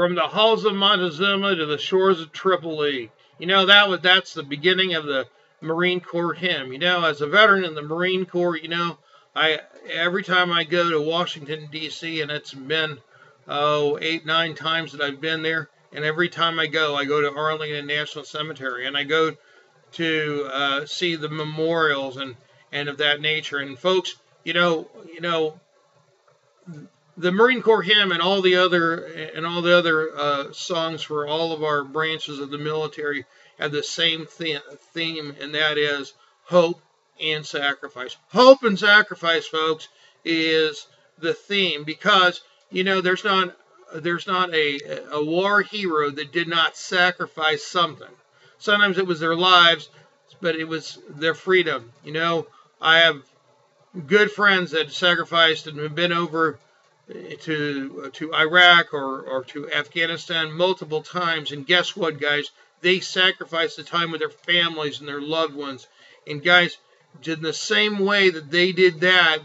from the halls of Montezuma to the shores of Tripoli. You know, that was that's the beginning of the Marine Corps hymn. You know, as a veteran in the Marine Corps, you know, I every time I go to Washington D.C. and it's been oh eight nine times that I've been there, and every time I go, I go to Arlington National Cemetery and I go to uh, see the memorials and and of that nature. And folks, you know, you know, the Marine Corps hymn and all the other and all the other uh, songs for all of our branches of the military have the same theme, and that is hope and sacrifice. Hope and sacrifice, folks, is the theme because you know there's not there's not a a war hero that did not sacrifice something. Sometimes it was their lives, but it was their freedom. You know, I have good friends that sacrificed and have been over to to Iraq or, or to Afghanistan multiple times. And guess what, guys? They sacrificed the time with their families and their loved ones. And guys, in the same way that they did that,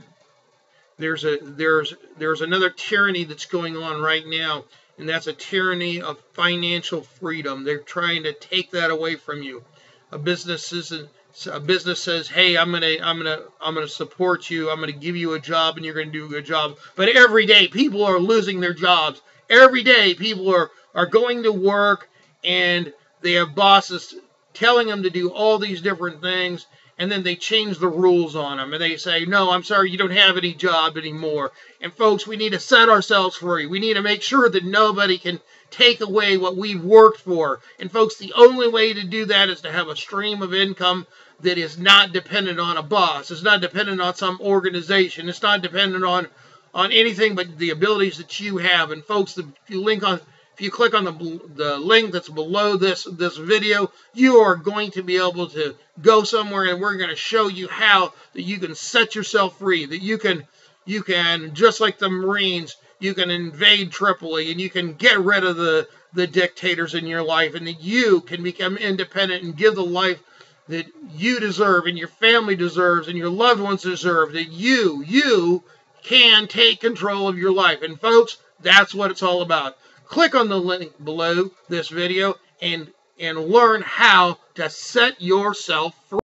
there's a there's there's another tyranny that's going on right now, and that's a tyranny of financial freedom. They're trying to take that away from you. A business isn't a business says, "Hey, I'm gonna, I'm gonna, I'm gonna support you. I'm gonna give you a job, and you're gonna do a good job." But every day, people are losing their jobs. Every day, people are are going to work, and they have bosses telling them to do all these different things, and then they change the rules on them, and they say, "No, I'm sorry, you don't have any job anymore." And folks, we need to set ourselves free. We need to make sure that nobody can take away what we've worked for. And folks, the only way to do that is to have a stream of income that is not dependent on a boss. It's not dependent on some organization. It's not dependent on on anything but the abilities that you have. And folks, you link on if you click on the, the link that's below this this video, you are going to be able to go somewhere and we're going to show you how that you can set yourself free, that you can you can just like the Marines, you can invade Tripoli and you can get rid of the the dictators in your life and that you can become independent and give the life that you deserve and your family deserves and your loved ones deserve, that you, you can take control of your life. And folks, that's what it's all about. Click on the link below this video and and learn how to set yourself free.